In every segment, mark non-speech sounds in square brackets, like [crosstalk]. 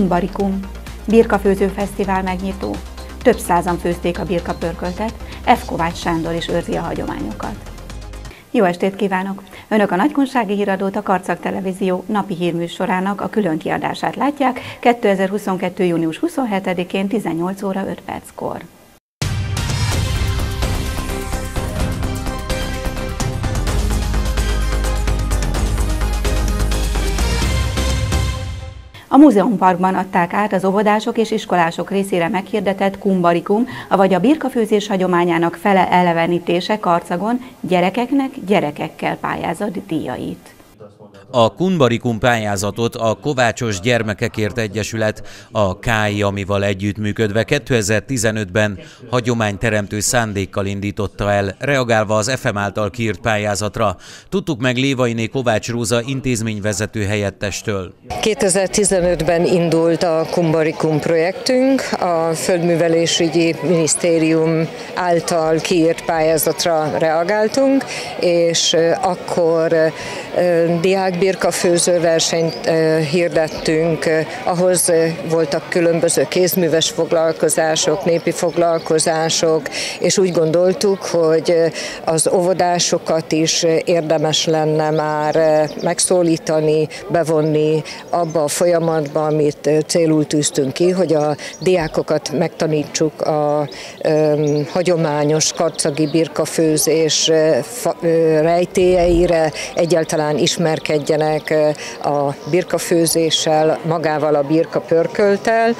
Kunbarikum, Birkafőző Fesztivál megnyitó. Több százan főzték a birka pörköltet, F. Kovács Sándor is őrzi a hagyományokat. Jó estét kívánok! Önök a Nagykonsági Híradót a Karcag Televízió napi hírműsorának a külön kiadását látják 2022. június 27-én 18 óra 5 perckor. A Múzeumparkban adták át az óvodások és iskolások részére meghirdetett kumbarikum, avagy a birkafőzés hagyományának fele elevenítése karcagon gyerekeknek gyerekekkel pályázat díjait. A Kunbarikum pályázatot a Kovácsos Gyermekekért Egyesület a KI, amival együttműködve 2015-ben hagyományteremtő szándékkal indította el, reagálva az FM által kiírt pályázatra. Tudtuk meg Lévainé Kovács Róza intézményvezető helyettestől. 2015-ben indult a Kumbarikum projektünk, a Földművelésügyi Minisztérium által kiírt pályázatra reagáltunk, és akkor diák birkafőző versenyt hirdettünk, ahhoz voltak különböző kézműves foglalkozások, népi foglalkozások, és úgy gondoltuk, hogy az óvodásokat is érdemes lenne már megszólítani, bevonni abba a folyamatba, amit célul tűztünk ki, hogy a diákokat megtanítsuk a hagyományos karcagi birkafőzés rejtélyeire, egyáltalán ismerkedjenek kezdjenek a birkafőzéssel, magával a birka pörköltel,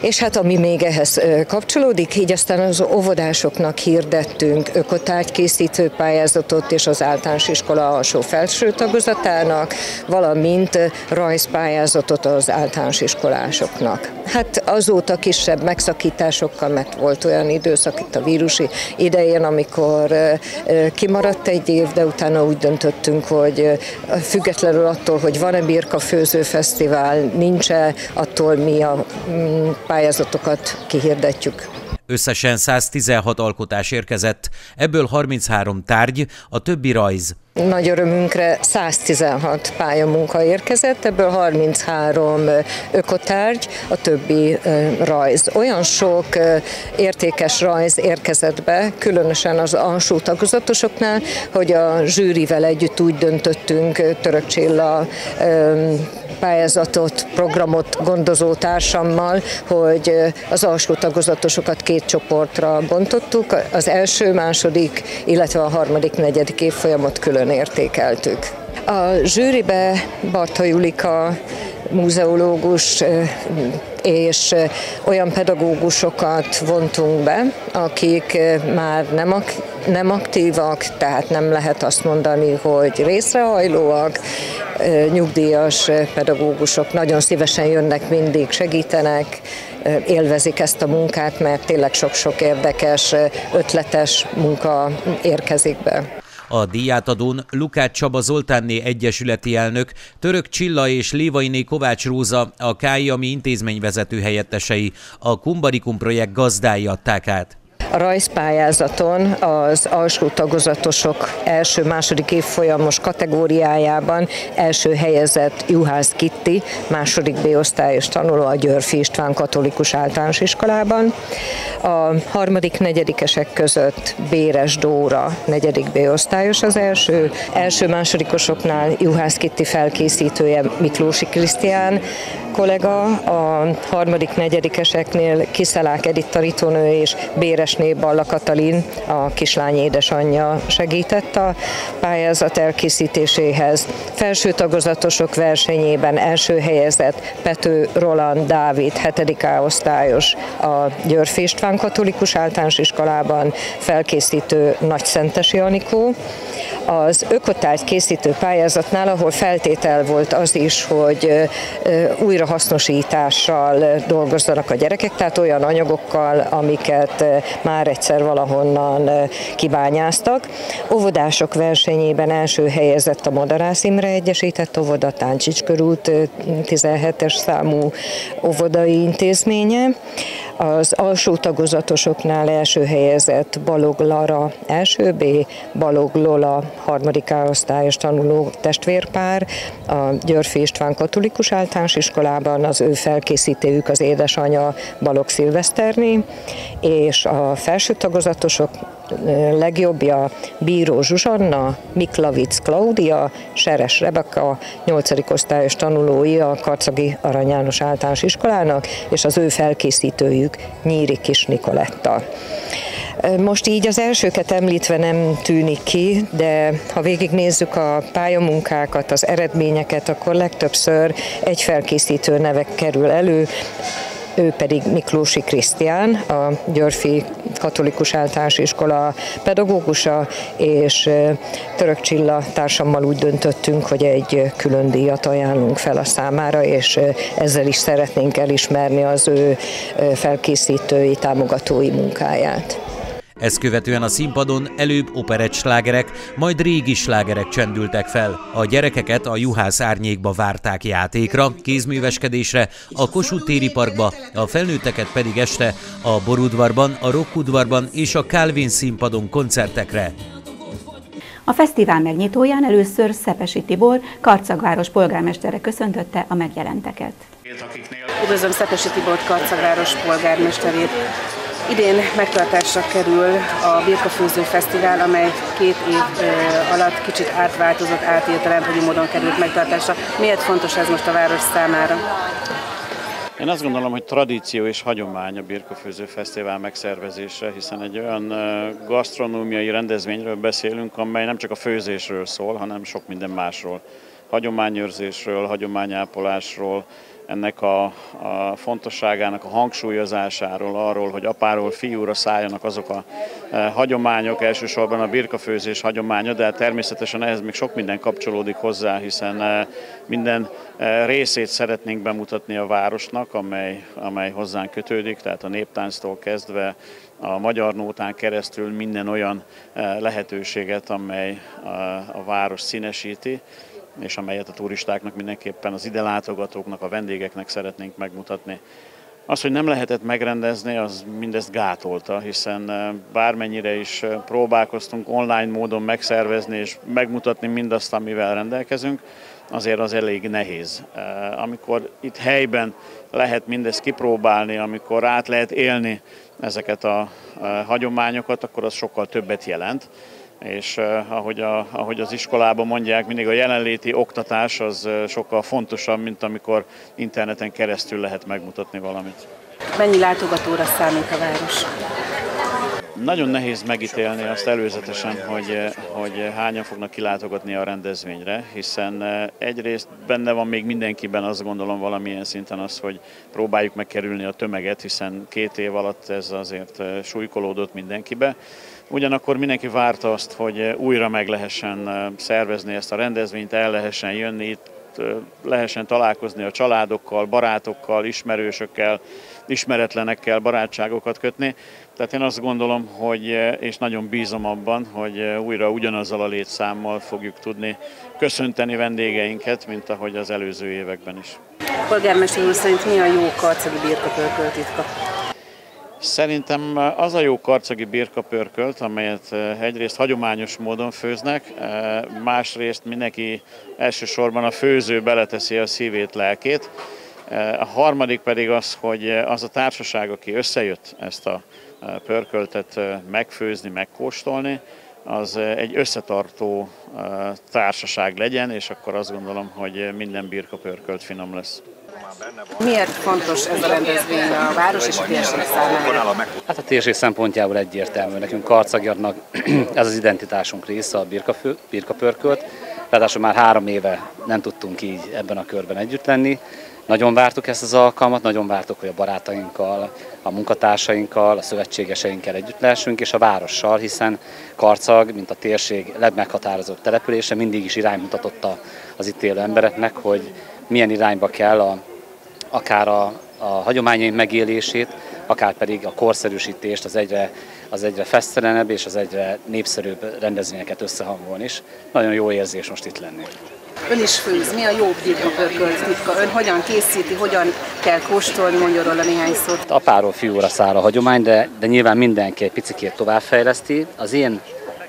és hát ami még ehhez kapcsolódik, így aztán az óvodásoknak hirdettünk ökotárgykészítő pályázatot és az általános iskola alsó felső tagozatának, valamint rajzpályázatot az általános iskolásoknak. Hát azóta kisebb megszakításokkal, mert volt olyan időszak itt a vírusi idején, amikor kimaradt egy év, de utána úgy döntöttünk, hogy függetlenül attól, hogy van-e Birka Főző Fesztivál, nincs-e, attól mi a mm, pályázatokat kihirdetjük. Összesen 116 alkotás érkezett, ebből 33 tárgy, a többi rajz. Nagy örömünkre 116 pályamunka érkezett, ebből 33 ökotárgy, a többi rajz. Olyan sok értékes rajz érkezett be, különösen az alsó tagozatosoknál, hogy a zsűrivel együtt úgy döntöttünk, Török Csilla pályázatot, programot gondozó társammal, hogy az alsó tagozatosokat két csoportra bontottuk. Az első, második, illetve a harmadik, negyedik évfolyamot külön értékeltük. A zsűribe Bartha Julika múzeológus és olyan pedagógusokat vontunk be, akik már nem, ak- nem aktívak, tehát nem lehet azt mondani, hogy részrehajlóak, nyugdíjas pedagógusok nagyon szívesen jönnek mindig, segítenek, élvezik ezt a munkát, mert tényleg sok-sok érdekes, ötletes munka érkezik be. A díjátadón Lukács Csaba Zoltánné Egyesületi elnök, Török Csilla és Lévainé Kovács Róza, a Kájami intézményvezető helyettesei a Kumbarikum projekt gazdái adták át. A rajzpályázaton az alsó tagozatosok első-második évfolyamos kategóriájában első helyezett Juhász Kitti, második B-osztályos tanuló a Györfi István katolikus általános iskolában. A harmadik, negyedikesek között Béres Dóra, negyedik B-osztályos az első. Első-másodikosoknál Juhász Kitti felkészítője Miklósi Krisztián, kollega, a harmadik, negyedikeseknél Kiszelák Edith tanítónő és Béresné Balla Katalin, a kislány édesanyja segített a pályázat elkészítéséhez. Felső tagozatosok versenyében első helyezett Pető Roland Dávid, 7. osztályos a Györfi István katolikus általános iskolában felkészítő Nagyszentesi Anikó. Az ökotárgy készítő pályázatnál, ahol feltétel volt az is, hogy újra újrahasznosítással dolgozzanak a gyerekek, tehát olyan anyagokkal, amiket már egyszer valahonnan kibányáztak. Óvodások versenyében első helyezett a Madarász Imre Egyesített Óvoda Táncsics körút 17-es számú óvodai intézménye. Az alsó tagozatosoknál első helyezett Balog Lara első B, Balog Lola harmadik osztályos tanuló testvérpár. A Györfi István katolikus általános iskolában, az ő felkészítőjük az édesanyja Balog Szilveszterné, és a felső tagozatosok legjobbja Bíró Zsuzsanna, Miklavic Klaudia, Seres Rebeka, 8. osztályos tanulói a Karcagi Arany János általános iskolának, és az ő felkészítőjük Nyíri Kis Nikoletta. Most így az elsőket említve nem tűnik ki, de ha végignézzük a pályamunkákat, az eredményeket, akkor legtöbbször egy felkészítő nevek kerül elő, ő pedig Miklósi Krisztián, a Györfi Katolikus Általános Iskola pedagógusa, és Török Csilla társammal úgy döntöttünk, hogy egy külön díjat ajánlunk fel a számára, és ezzel is szeretnénk elismerni az ő felkészítői, támogatói munkáját. Ezt követően a színpadon előbb operett slágerek, majd régi slágerek csendültek fel. A gyerekeket a Juhász árnyékba várták játékra, kézműveskedésre, a Kossuth téri parkba, a felnőtteket pedig este a Borudvarban, a Rockudvarban és a Calvin színpadon koncertekre. A fesztivál megnyitóján először Szepesi Tibor, Karcagváros polgármestere köszöntötte a megjelenteket. Üdvözlöm Szepesi Tibor Karcagváros polgármesterét. Idén megtartásra kerül a Birkafőző Fesztivál, amely két év alatt kicsit átváltozott, átélt rendhagyó módon került megtartásra. Miért fontos ez most a város számára? Én azt gondolom, hogy tradíció és hagyomány a Birkafőző Fesztivál megszervezése, hiszen egy olyan gasztronómiai rendezvényről beszélünk, amely nem csak a főzésről szól, hanem sok minden másról. Hagyományőrzésről, hagyományápolásról, ennek a, a fontosságának a hangsúlyozásáról, arról, hogy apáról fiúra szálljanak azok a e, hagyományok, elsősorban a birkafőzés hagyománya, de természetesen ehhez még sok minden kapcsolódik hozzá, hiszen e, minden e, részét szeretnénk bemutatni a városnak, amely, amely hozzánk kötődik, tehát a néptánctól kezdve a magyar nótán keresztül minden olyan lehetőséget, amely a, a város színesíti és amelyet a turistáknak mindenképpen az ide látogatóknak, a vendégeknek szeretnénk megmutatni. Az, hogy nem lehetett megrendezni, az mindezt gátolta, hiszen eh, bármennyire is eh, próbálkoztunk online módon megszervezni és megmutatni mindazt, amivel rendelkezünk, azért az elég nehéz. Eh, amikor itt helyben lehet mindezt kipróbálni, amikor át lehet élni ezeket a hagyományokat, akkor az sokkal többet jelent és ahogy, a, ahogy az iskolában mondják, mindig a jelenléti oktatás az sokkal fontosabb, mint amikor interneten keresztül lehet megmutatni valamit. Mennyi látogatóra számít a város? Nagyon nehéz megítélni azt előzetesen, hogy, hogy hányan fognak kilátogatni a rendezvényre, hiszen egyrészt benne van még mindenkiben azt gondolom valamilyen szinten az, hogy próbáljuk megkerülni a tömeget, hiszen két év alatt ez azért súlykolódott mindenkibe. Ugyanakkor mindenki várta azt, hogy újra meg lehessen szervezni ezt a rendezvényt, el lehessen jönni, itt lehessen találkozni a családokkal, barátokkal, ismerősökkel, ismeretlenekkel, barátságokat kötni. Tehát én azt gondolom, hogy, és nagyon bízom abban, hogy újra ugyanazzal a létszámmal fogjuk tudni köszönteni vendégeinket, mint ahogy az előző években is. Polgármester úr szerint mi a jó karcagi birkapörkölt? Szerintem az a jó karcagi birkapörkölt, amelyet egyrészt hagyományos módon főznek, másrészt mindenki elsősorban a főző beleteszi a szívét, lelkét. A harmadik pedig az, hogy az a társaság, aki összejött ezt a pörköltet megfőzni, megkóstolni, az egy összetartó társaság legyen, és akkor azt gondolom, hogy minden birkapörkölt finom lesz. Miért fontos ez a rendezvény a város és a térség számára? Hát a térség szempontjából egyértelmű. Nekünk Karcagyarnak [clears throat] ez az identitásunk része, a birkafő, birkapörkölt. Ráadásul már három éve nem tudtunk így ebben a körben együtt lenni. Nagyon vártuk ezt az alkalmat, nagyon vártuk, hogy a barátainkkal, a munkatársainkkal, a szövetségeseinkkel együtt lehessünk, és a várossal, hiszen Karcag, mint a térség legmeghatározóbb települése, mindig is iránymutatott az itt élő embereknek, hogy milyen irányba kell a, akár a, a hagyományaink megélését, akár pedig a korszerűsítést, az egyre, az egyre fesztelenebb és az egyre népszerűbb rendezvényeket összehangolni is. Nagyon jó érzés most itt lenni. Ön is főz. Mi a jó birkapörkölt titka? Ön hogyan készíti, hogyan kell kóstolni, mondjon róla néhány szót. Apáról fiúra száll a hagyomány, de, de nyilván mindenki egy picit továbbfejleszti. Az én,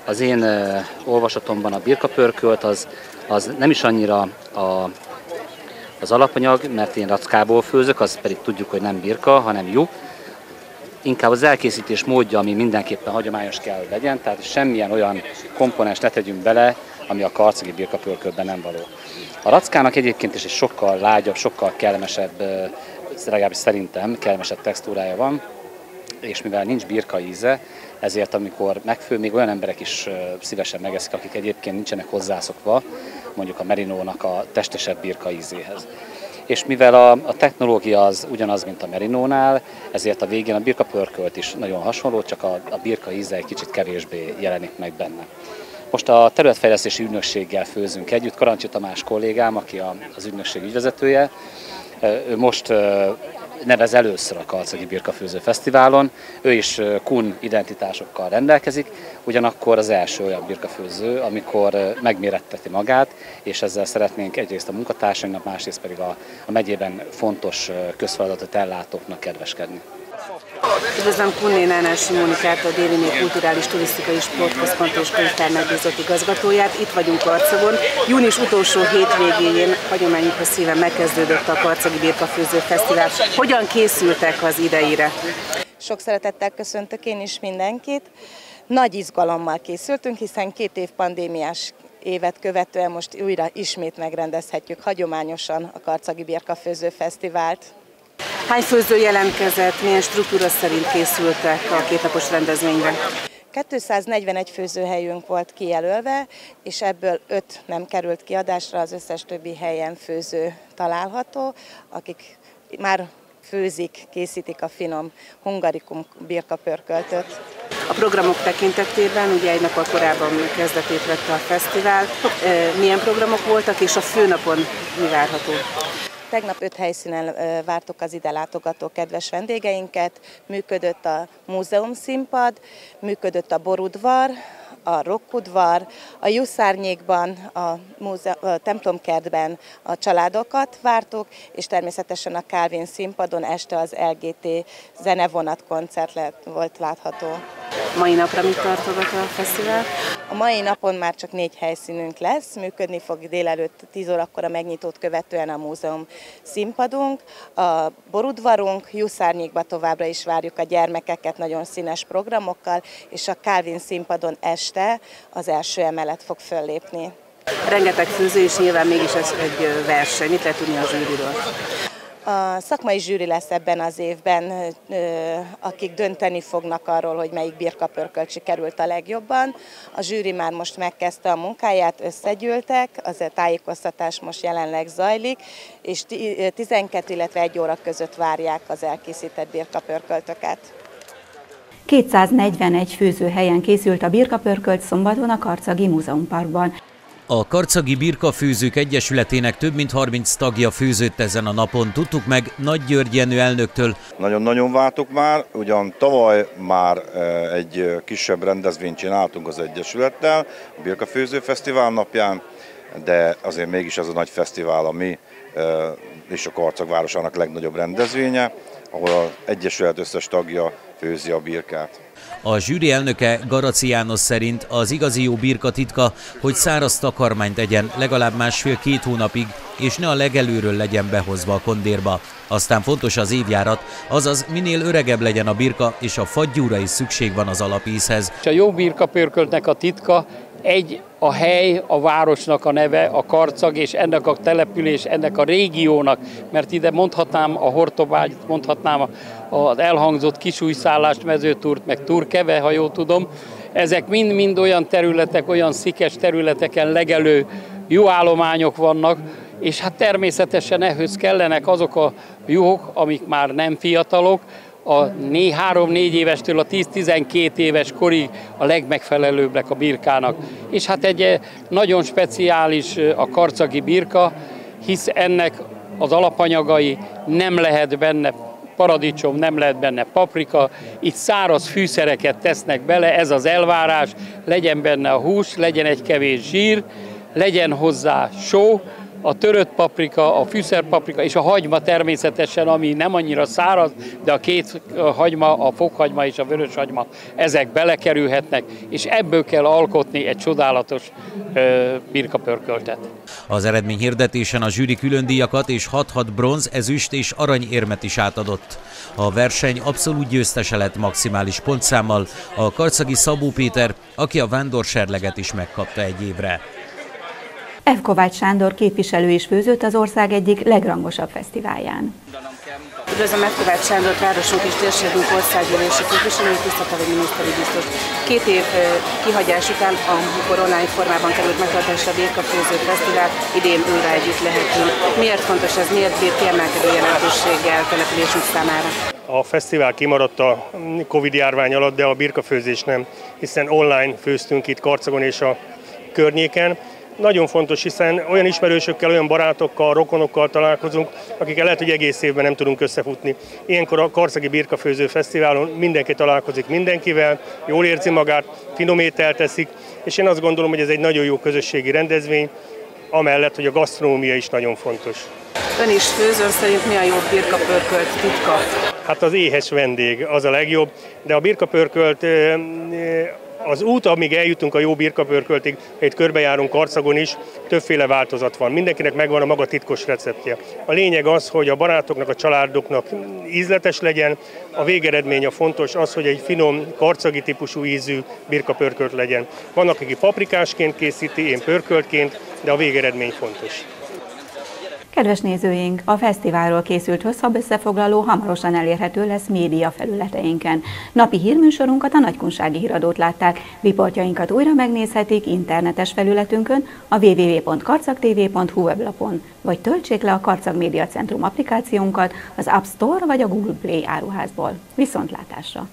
az én uh, olvasatomban a birkapörkölt az, az nem is annyira a, az alapanyag, mert én rackából főzök, az pedig tudjuk, hogy nem birka, hanem lyuk. Inkább az elkészítés módja, ami mindenképpen hagyományos kell, legyen, tehát semmilyen olyan komponens ne tegyünk bele, ami a karcagi birkapörköltben nem való. A rackának egyébként is egy sokkal lágyabb, sokkal kellemesebb, legalábbis szerintem kellemesebb textúrája van, és mivel nincs birka íze, ezért amikor megfő, még olyan emberek is szívesen megeszik, akik egyébként nincsenek hozzászokva, mondjuk a merinónak a testesebb birka ízéhez. És mivel a, a technológia az ugyanaz, mint a merinónál, ezért a végén a birka pörkölt is nagyon hasonló, csak a, a birka íze egy kicsit kevésbé jelenik meg benne. Most a területfejlesztési ügynökséggel főzünk együtt, Karancsi Tamás kollégám, aki az ügynökség ügyvezetője, ő most nevez először a Kalcagi Birkafőző Fesztiválon. Ő is kun identitásokkal rendelkezik, ugyanakkor az első olyan birkafőző, amikor megméretteti magát, és ezzel szeretnénk egyrészt a munkatársainknak, másrészt pedig a, a megyében fontos közfeladatot ellátóknak kedveskedni. Üdvözlöm Kunné Nánás Simonikát, a Déli Kulturális Turisztikai Sportközpont és Könyvtár megbízott igazgatóját. Itt vagyunk Karcagon. Június utolsó hétvégén hagyományukhoz szíven megkezdődött a Karcagi Birkafőző Fesztivál. Hogyan készültek az idejére? Sok szeretettel köszöntök én is mindenkit. Nagy izgalommal készültünk, hiszen két év pandémiás évet követően most újra ismét megrendezhetjük hagyományosan a Karcagi Birkafőző Fesztivált. Hány főző jelentkezett, milyen struktúra szerint készültek a kétnapos rendezvényre? 241 főzőhelyünk volt kijelölve, és ebből 5 nem került kiadásra, az összes többi helyen főző található, akik már főzik, készítik a finom hungarikum birkapörköltöt. A programok tekintetében ugye egy nappal korábban kezdetét vette a fesztivál. Milyen programok voltak, és a főnapon mi várható? Tegnap öt helyszínen vártuk az ide látogató kedves vendégeinket. Működött a múzeum színpad, működött a borudvar, a rokkudvar, a Jusszárnyékban, a, múze- a templomkertben a családokat vártuk, és természetesen a Calvin színpadon este az LGT zenevonat koncert lett, volt látható. Mai napra mit tartogat a fesztivál? A mai napon már csak négy helyszínünk lesz, működni fog délelőtt 10 órakor a megnyitót követően a múzeum színpadunk, a borudvarunk, Jusszárnyékba továbbra is várjuk a gyermekeket nagyon színes programokkal, és a Calvin színpadon este az első emelet fog föllépni. Rengeteg főző, és nyilván mégis ez egy verseny. Mit lehet tudni a zsűriről? A szakmai zsűri lesz ebben az évben, akik dönteni fognak arról, hogy melyik birkapörkölt sikerült a legjobban. A zsűri már most megkezdte a munkáját, összegyűltek, az a tájékoztatás most jelenleg zajlik, és 12, illetve 1 óra között várják az elkészített birkapörköltöket. 241 főzőhelyen készült a birkapörkölt szombaton a Karcagi Múzeumparkban. A Karcagi Birkafőzők Egyesületének több mint 30 tagja főzött ezen a napon. Tudtuk meg Nagy György Jenő elnöktől. Nagyon-nagyon váltok már, ugyan tavaly már e, egy kisebb rendezvényt csináltunk az Egyesülettel, a Birkafőző Fesztivál napján, de azért mégis ez a nagy fesztivál, ami e, és a Karcag városának legnagyobb rendezvénye, ahol az Egyesület összes tagja főzi a birkát. A zsűri elnöke Garaci János szerint az igazi jó birka titka, hogy száraz takarmányt egyen legalább másfél-két hónapig, és ne a legelőről legyen behozva a kondérba. Aztán fontos az évjárat, azaz minél öregebb legyen a birka, és a fagyúra is szükség van az alapízhez. A jó birka pörköltnek a titka egy a hely, a városnak a neve, a karcag, és ennek a település, ennek a régiónak, mert ide mondhatnám a Hortobágyt, mondhatnám az elhangzott kisújszállást, mezőtúrt, meg Turkeve, ha jól tudom. Ezek mind-mind olyan területek, olyan szikes területeken legelő jó állományok vannak, és hát természetesen ehhez kellenek azok a juhok, amik már nem fiatalok, a 3-4 évestől a 10-12 éves korig a legmegfelelőbbek a birkának. És hát egy eh, nagyon speciális eh, a karcagi birka, hisz ennek az alapanyagai nem lehet benne paradicsom, nem lehet benne paprika, itt száraz fűszereket tesznek bele, ez az elvárás, legyen benne a hús, legyen egy kevés zsír, legyen hozzá só, a törött paprika, a fűszerpaprika és a hagyma természetesen, ami nem annyira száraz, de a két hagyma, a fokhagyma és a vörös hagyma, ezek belekerülhetnek, és ebből kell alkotni egy csodálatos ö, birkapörköltet. Az eredmény hirdetésen a zsűri külön díjakat és 6-6 bronz, ezüst és aranyérmet is átadott. A verseny abszolút győztese lett maximális pontszámmal a karcagi Szabó Péter, aki a vándorserleget is megkapta egy évre. F. Kovács Sándor képviselő is főzött az ország egyik legrangosabb fesztiválján. Üdvözlöm F. Kovács Sándor, Városunk és Térségünk országgyűlési képviselő, tisztatavi miniszteri biztos. Két év kihagyás után, amikor online formában került megtartásra a Birka Főző Fesztivál, idén újra együtt lehetünk. Miért fontos ez, miért bír kiemelkedő jelentőséggel településünk számára? A fesztivál kimaradt a Covid járvány alatt, de a birkafőzés nem, hiszen online főztünk itt Karcagon és a környéken nagyon fontos, hiszen olyan ismerősökkel, olyan barátokkal, rokonokkal találkozunk, akikkel lehet, hogy egész évben nem tudunk összefutni. Ilyenkor a Karszagi Birkafőző Fesztiválon mindenki találkozik mindenkivel, jól érzi magát, finom ételt teszik, és én azt gondolom, hogy ez egy nagyon jó közösségi rendezvény, amellett, hogy a gasztronómia is nagyon fontos. Ön is főzön szerint mi a jobb birkapörkölt titka? Hát az éhes vendég az a legjobb, de a birkapörkölt az út, amíg eljutunk a jó birkapörköltig, egy körbejárunk Karcagon is, többféle változat van. Mindenkinek megvan a maga titkos receptje. A lényeg az, hogy a barátoknak, a családoknak ízletes legyen, a végeredmény a fontos az, hogy egy finom, karcagi típusú ízű birkapörkölt legyen. Vannak, aki paprikásként készíti, én pörköltként, de a végeredmény fontos. Kedves nézőink, a fesztiválról készült hosszabb összefoglaló hamarosan elérhető lesz média felületeinken. Napi hírműsorunkat a Nagykunsági Híradót látták, riportjainkat újra megnézhetik internetes felületünkön a www.karcagtv.hu weblapon, vagy töltsék le a Karcag Média Centrum applikációnkat az App Store vagy a Google Play áruházból. Viszontlátásra!